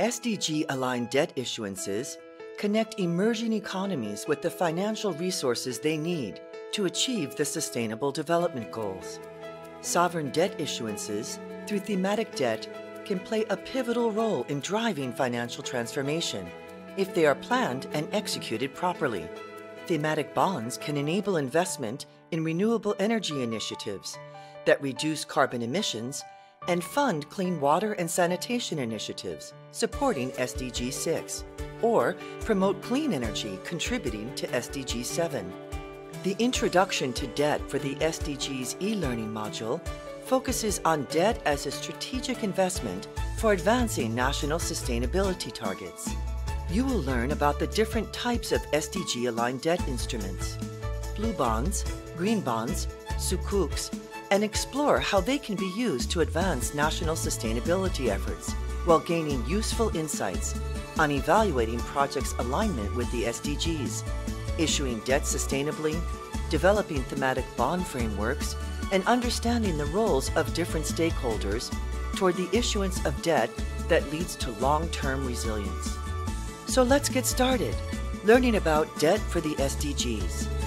SDG aligned debt issuances connect emerging economies with the financial resources they need to achieve the Sustainable Development Goals. Sovereign debt issuances through thematic debt can play a pivotal role in driving financial transformation if they are planned and executed properly. Thematic bonds can enable investment in renewable energy initiatives that reduce carbon emissions and fund clean water and sanitation initiatives supporting SDG 6, or promote clean energy contributing to SDG 7. The Introduction to Debt for the SDGs e learning module focuses on debt as a strategic investment for advancing national sustainability targets. You will learn about the different types of SDG aligned debt instruments blue bonds, green bonds, sukuks, and explore how they can be used to advance national sustainability efforts while gaining useful insights on evaluating projects' alignment with the SDGs, issuing debt sustainably, developing thematic bond frameworks, and understanding the roles of different stakeholders toward the issuance of debt that leads to long term resilience. So let's get started learning about debt for the SDGs.